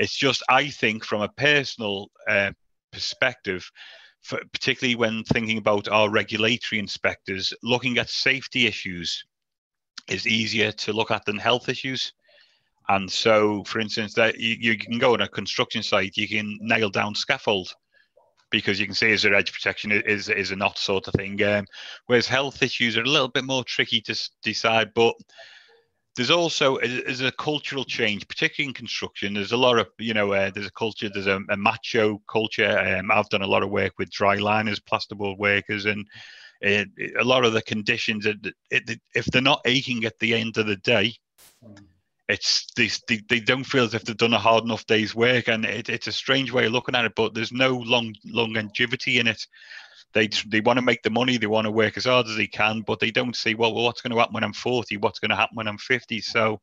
B: It's just, I think, from a personal uh, perspective, for, particularly when thinking about our regulatory inspectors, looking at safety issues is easier to look at than health issues. And so, for instance, that you, you can go on a construction site, you can nail down scaffold because you can see is there edge protection is is a not sort of thing. Um, whereas health issues are a little bit more tricky to decide, but there's also there's a cultural change, particularly in construction. There's a lot of you know uh, there's a culture, there's a, a macho culture. Um, I've done a lot of work with dry liners, plasterboard workers, and uh, a lot of the conditions. It, it, if they're not aching at the end of the day, it's they, they, they don't feel as if they've done a hard enough day's work, and it, it's a strange way of looking at it. But there's no long longevity in it they they want to make the money, they want to work as hard as they can, but they don't see well, well what's going to happen when I'm 40, what's going to happen when I'm 50. So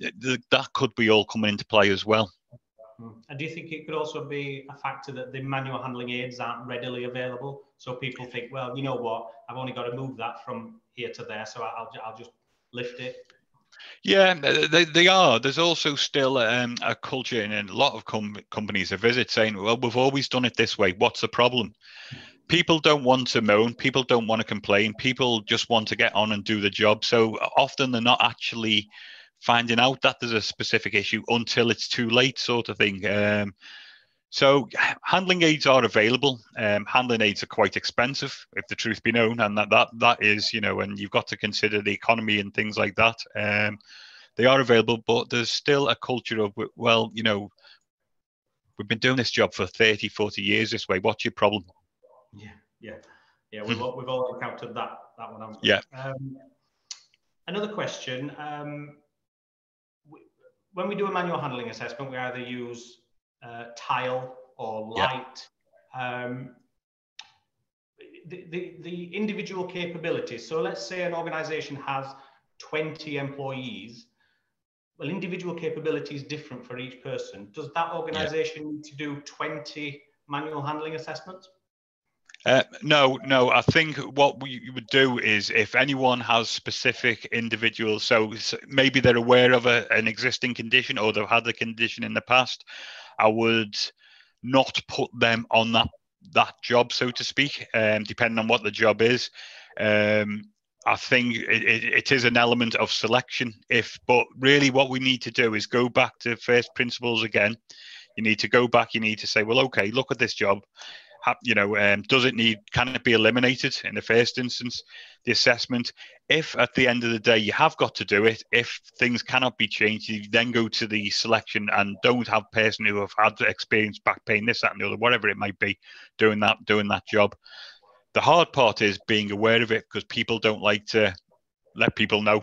B: th- that could be all coming into play as well.
C: And do you think it could also be a factor that the manual handling aids aren't readily available? So people think, well, you know what, I've only got to move that from here to there, so I'll, I'll just lift it.
B: Yeah, they, they are. There's also still um, a culture in a lot of com- companies I visit saying, well, we've always done it this way. What's the problem? People don't want to moan. People don't want to complain. People just want to get on and do the job. So often they're not actually finding out that there's a specific issue until it's too late sort of thing. Um, so handling aids are available. Um, handling aids are quite expensive if the truth be known and that that, that is you know and you've got to consider the economy and things like that. Um, they are available but there's still a culture of well you know we've been doing this job for 30 40 years this way. What's your problem
C: yeah, yeah, yeah. We've all, we've all encountered that that one.
B: Yeah. Um,
C: another question. Um, when we do a manual handling assessment, we either use uh, TILE or LITE. Yeah. Um, the, the, the individual capabilities. So let's say an organization has 20 employees. Well, individual capability is different for each person. Does that organization yeah. need to do 20 manual handling assessments?
B: Uh, no, no. I think what we would do is if anyone has specific individuals, so maybe they're aware of a, an existing condition or they've had the condition in the past, I would not put them on that that job, so to speak, um, depending on what the job is. Um, I think it, it, it is an element of selection. If, but really, what we need to do is go back to first principles again. You need to go back. You need to say, well, okay, look at this job you know, um, does it need, can it be eliminated in the first instance, the assessment? If at the end of the day you have got to do it, if things cannot be changed, you then go to the selection and don't have person who have had experience back pain, this, that, and the other, whatever it might be, doing that, doing that job. The hard part is being aware of it because people don't like to let people know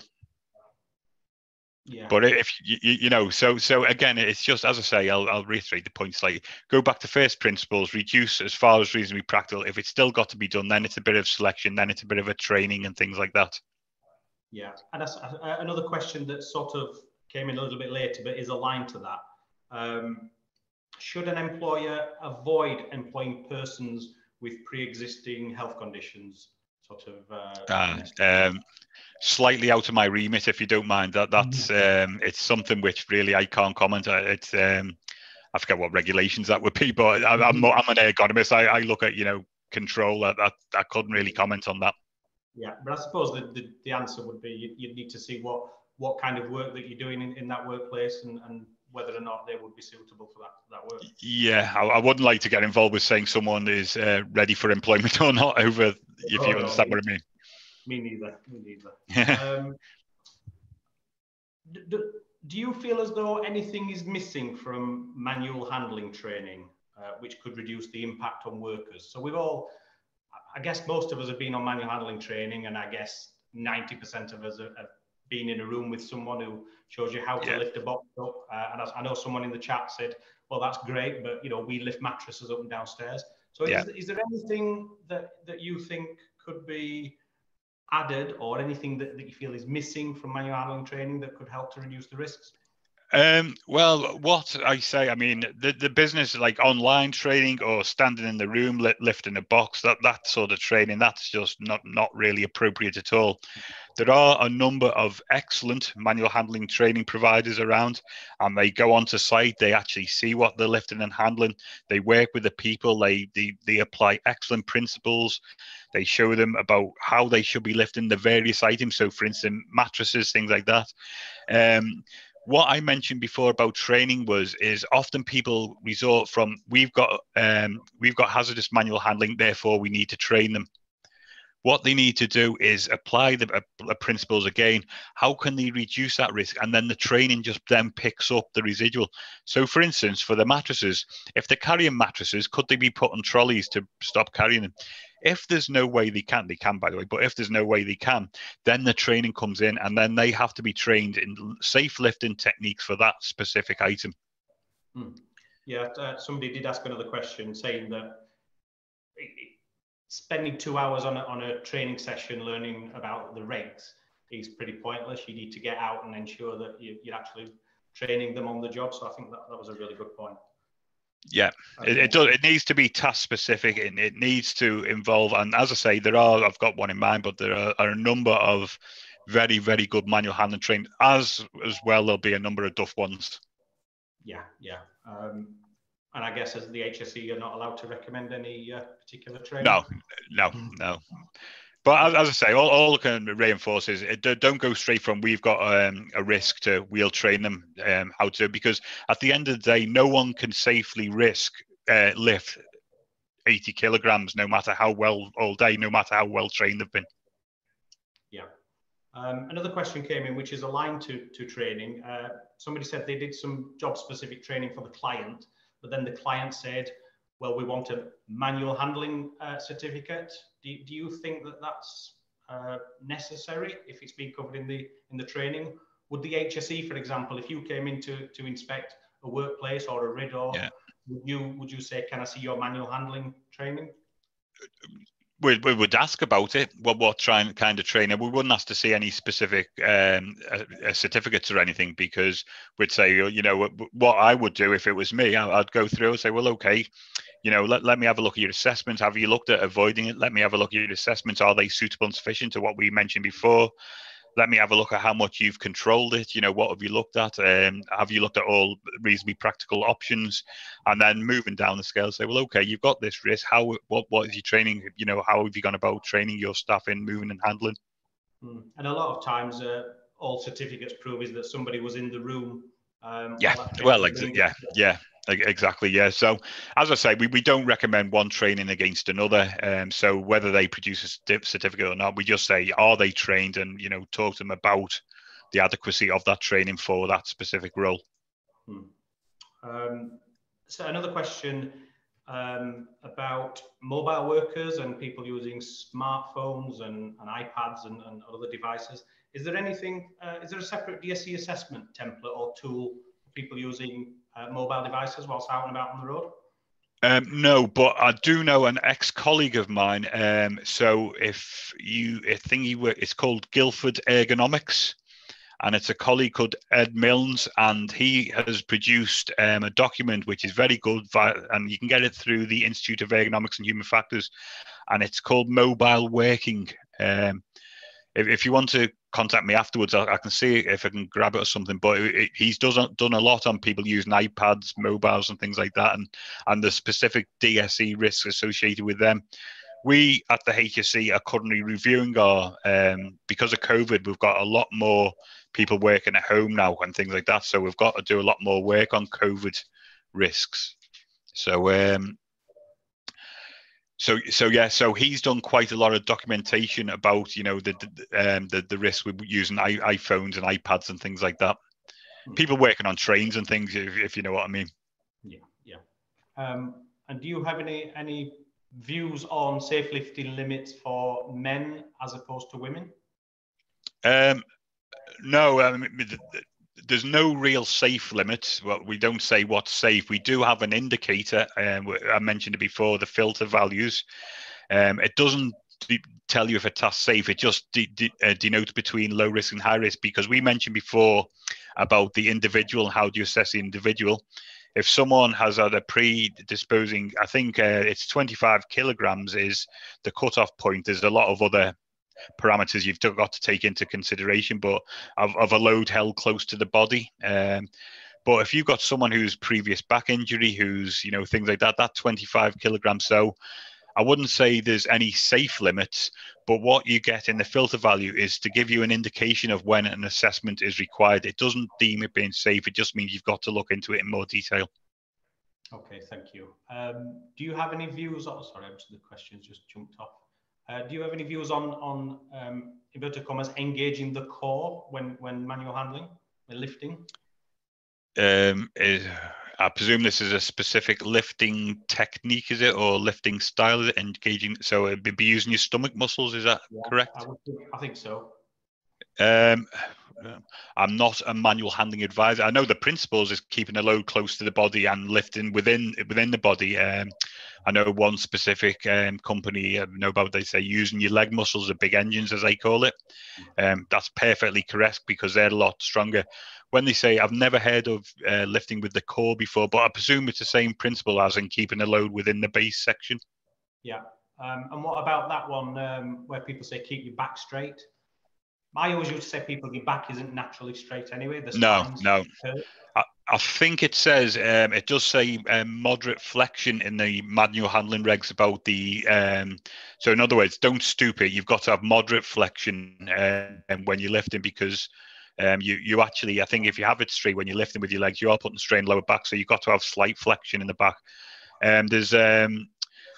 C: yeah.
B: But if you, you know, so so again, it's just as I say, I'll, I'll reiterate the points. Like Go back to first principles, reduce as far as reasonably practical. If it's still got to be done, then it's a bit of selection, then it's a bit of a training and things like that.
C: Yeah, and that's uh, another question that sort of came in a little bit later, but is aligned to that. Um, should an employer avoid employing persons with pre-existing health conditions? Sort of. Uh,
B: uh, um, slightly out of my remit, if you don't mind. That that's mm-hmm. um, it's something which really I can't comment. It's um, I forget what regulations that would be, but I, am I'm, mm-hmm. I'm an ergonomist. I, I look at you know control. That, that I couldn't really comment on that.
C: Yeah, but I suppose the, the, the answer would be you, you'd need to see what what kind of work that you're doing in, in that workplace and, and whether or not they would be suitable for that that work.
B: Yeah, I, I wouldn't like to get involved with saying someone is uh, ready for employment (laughs) or not over if oh, you understand no. what I mean.
C: Me neither. Me neither. (laughs) um, do, do you feel as though anything is missing from manual handling training, uh, which could reduce the impact on workers? So we've all, I guess most of us have been on manual handling training, and I guess 90% of us have, have been in a room with someone who shows you how to yeah. lift a box up. Uh, and I, I know someone in the chat said, well, that's great, but you know, we lift mattresses up and downstairs. So yeah. is, is there anything that, that you think could be added or anything that, that you feel is missing from manual handling training that could help to reduce the risks?
B: Um, well, what I say, I mean, the, the business like online training or standing in the room, lifting a box, that that sort of training, that's just not not really appropriate at all. There are a number of excellent manual handling training providers around, and they go onto site. They actually see what they're lifting and handling. They work with the people. They they, they apply excellent principles. They show them about how they should be lifting the various items. So, for instance, mattresses, things like that. Um, what I mentioned before about training was is often people resort from we've got um, we've got hazardous manual handling, therefore we need to train them. What they need to do is apply the uh, principles again. How can they reduce that risk? And then the training just then picks up the residual. So, for instance, for the mattresses, if they're carrying mattresses, could they be put on trolleys to stop carrying them? If there's no way they can, they can, by the way, but if there's no way they can, then the training comes in and then they have to be trained in safe lifting techniques for that specific item.
C: Hmm. Yeah, uh, somebody did ask another question saying that spending two hours on a, on a training session learning about the regs is pretty pointless. You need to get out and ensure that you, you're actually training them on the job. So I think that, that was a really good point.
B: Yeah, it, it, does. It needs to be task specific, and it needs to involve. And as I say, there are. I've got one in mind, but there are, are a number of very, very good manual handling trained. As as well, there'll be a number of duff ones.
C: Yeah, yeah. Um, and I guess as the HSE, you're not allowed to recommend any uh, particular training.
B: No, no, no. But as, I say, all, all I can reinforce is don't go straight from we've got um, a risk to we'll train them um, how to because at the end of the day, no one can safely risk uh, lift 80 kilograms, no matter how well all day, no matter how well trained they've been.
C: Yeah. Um, another question came in, which is aligned to, to training. Uh, somebody said they did some job specific training for the client, but then the client said, well, we want a manual handling uh, certificate. Do, do you think that that's uh, necessary if it's being covered in the in the training, would the HSE, for example, if you came in to, to inspect a workplace or a RID, yeah. would you would you say, can I see your manual handling training?
B: we, we would ask about it. What what trying kind of trainer? We wouldn't ask to see any specific um, uh, certificates or anything because we'd say, you know, what I would do if it was me, I'd go through and say, well, okay, you know, let, let me have a look at your assessments. Have you looked at avoiding it? Let me have a look at your assessments. Are they suitable and sufficient to what we mentioned before? let me have a look at how much you've controlled it. You know, what have you looked at? Um, have you looked at all reasonably practical options? And then moving down the scale, say, well, okay, you've got this risk. How what what is your training? You know, how have you gone about training your staff in moving and handling?
C: Hmm. And a lot of times, uh, all certificates prove is that somebody was in the room.
B: Um, yeah, well, like, yeah, yeah, Exactly, yeah. So, as I say, we, we don't recommend one training against another. Um, so, whether they produce a certificate or not, we just say, are they trained, and you know, talk to them about the adequacy of that training for that specific role. Hmm.
C: Um, so, another question um, about mobile workers and people using smartphones and, and iPads and, and, other devices. Is there anything? Uh, is there a separate DSE assessment template or tool for people using uh, mobile devices whilst out and about on the road?
B: Um, no, but I do know an ex-colleague of mine. Um, so if you, thing you work, it's called Guildford Ergonomics, and it's a colleague called Ed Milnes, and he has produced um, a document which is very good, and you can get it through the Institute of Ergonomics and Human Factors, and it's called Mobile Working. Um, if, if you want to contact me afterwards, I, I, can see if I can grab it or something. But it, it, he's does, done a lot on people using iPads, mobiles, and things like that, and and the specific DSE risks associated with them. We at the HSE are currently reviewing our um, because of COVID, we've got a lot more people working at home now and things like that. So we've got to do a lot more work on COVID risks. So um, so so yeah so he's done quite a lot of documentation about you know the the um, the, the risks with using I, iphones and ipads and things like that. Hmm. people working on trains and things if, if you know what i mean.
C: Yeah yeah. Um, and do you have any any views on safe lifting limits for men as opposed to women?
B: Um no I mean, there's no real safe limit. Well, we don't say what's safe. We do have an indicator. Um, I mentioned it before, the filter values. Um, it doesn't de- tell you if a task safe. It just de- de- uh, denotes between low risk and high risk because we mentioned before about the individual. How do you assess the individual? If someone has had a predisposing, I think uh, it's 25 kilograms is the cutoff point. There's a lot of other parameters you've got to take into consideration, but of, of a load held close to the body. Um, but if you've got someone who's previous back injury, who's you know things like that, that 25 kilograms. So I wouldn't say there's any safe limits, but what you get in the filter value is to give you an indication of when an assessment is required. It doesn't deem it being safe. It just means you've got to look into it in more detail.
C: Okay, thank you. Um, do you have any views? Oh, sorry, the questions just jumped off. Uh, do you have any views on on um, inverted commas engaging the core when when manual handling, when lifting?
B: Um, is, I presume this is a specific lifting technique, is it, or lifting style? Is it engaging? So it'd be using your stomach muscles. Is that yeah, correct? I,
C: think, I think so.
B: Um, I'm not a manual handling advisor. I know the principles is keeping the load close to the body and lifting within within the body. Um, I know one specific um, company I know about. They say using your leg muscles, the big engines as they call it. Um, that's perfectly correct because they're a lot stronger. When they say I've never heard of uh, lifting with the core before, but I presume it's the same principle as in keeping the load within the base section.
C: Yeah. Um, and what about that one um, where people say keep your back straight? I always used to say people your back isn't naturally straight anyway.
B: The no, no. I, I, think it says um, it does say um, moderate flexion in the manual handling regs about the. Um, so in other words, don't stoop it. You've got to have moderate flexion um, when you're lifting because. Um, you you actually I think if you have it straight when you're lifting with your legs, you are putting strain lower back, so you've got to have slight flexion in the back. Um, there's um,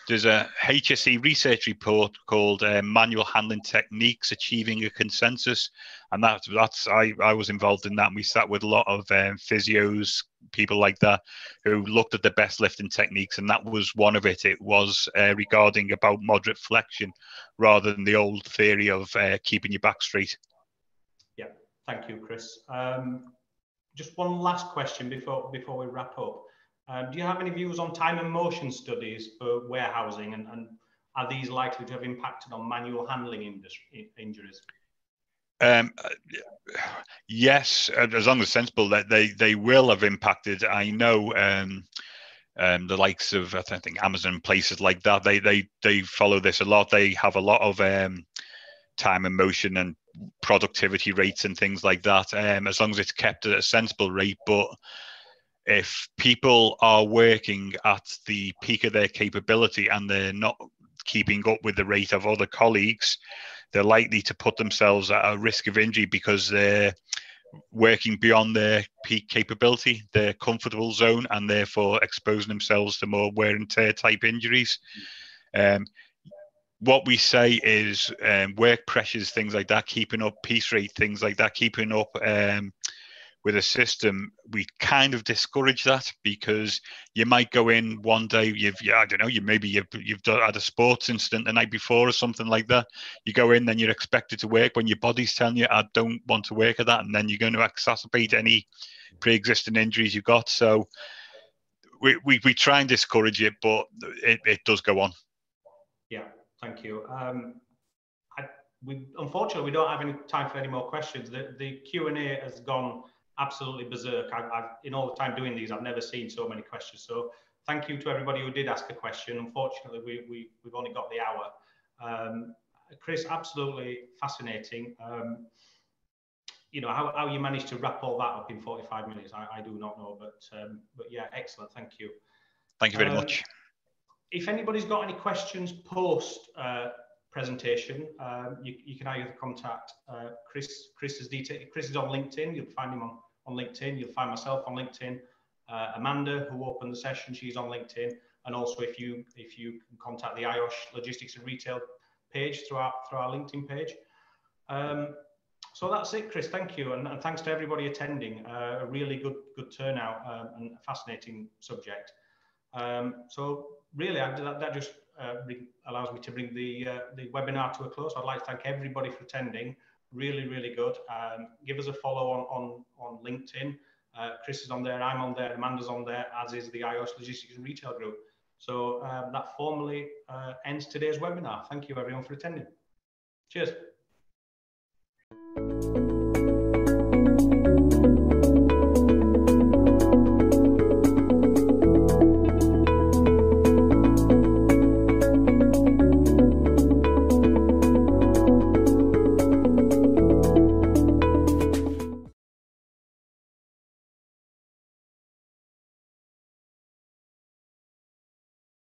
B: there's a HSE research report called uh, Manual Handling Techniques Achieving a Consensus, and that, that's I, I was involved in that. And we sat with a lot of um, physios, people like that, who looked at the best lifting techniques, and that was one of it. It was uh, regarding about moderate flexion rather than the old theory of uh, keeping your back straight.
C: Yeah, Thank you, Chris. Um, just one last question before before we wrap up. Um, do you have any views on time and motion studies for warehousing, and, and are these likely to have impacted on manual handling industry, injuries?
B: Um, yes, as long as sensible, that they they will have impacted. I know um, um, the likes of I think Amazon places like that. They they they follow this a lot. They have a lot of um, time and motion and productivity rates and things like that. Um, as long as it's kept at a sensible rate, but if people are working at the peak of their capability and they're not keeping up with the rate of other colleagues, they're likely to put themselves at a risk of injury because they're working beyond their peak capability, their comfortable zone, and therefore exposing themselves to more wear and tear type injuries. Um, what we say is um, work pressures, things like that, keeping up piece rate, things like that, keeping up um, with a system, we kind of discourage that because you might go in one day, you've, yeah, I don't know, you maybe you've, you've done, had a sports incident the night before or something like that. You go in, then you're expected to work when your body's telling you, I don't want to work at that. And then you're going to exacerbate any pre existing injuries you've got. So we, we, we try and discourage it, but it, it does go on.
C: Yeah, thank you. Um, I, we unfortunately we don't have any time for any more questions. The the Q and A has gone absolutely berserk. I, have in all the time doing these, I've never seen so many questions. So thank you to everybody who did ask a question. Unfortunately, we, we, we've only got the hour. Um, Chris, absolutely fascinating. Um, you know, how, how you managed to wrap all that up in 45 minutes, I, I do not know, but, um, but yeah, excellent. Thank you.
B: Thank you very uh, much.
C: If anybody's got any questions post uh, presentation, um, you, you, can either contact uh, Chris. Chris is, detail, Chris is on LinkedIn. You'll find him on on LinkedIn. You'll find myself on LinkedIn. Uh, Amanda, who opened the session, she's on LinkedIn. And also, if you if you can contact the IOSH Logistics and Retail page through our through our LinkedIn page. Um, so that's it, Chris. Thank you, and, and thanks to everybody attending. Uh, a really good good turnout um, and a fascinating subject. Um, so really, I, that, that just uh, allows me to bring the uh, the webinar to a close. I'd like to thank everybody for attending really, really good. Um, give us a follow on, on, on LinkedIn. Uh, Chris is on there, I'm on there, Amanda's on there, as is the IOSH Logistics and Retail Group. So um, that formally uh, ends today's webinar. Thank you everyone for attending. Cheers.